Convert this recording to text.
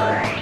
Yeah.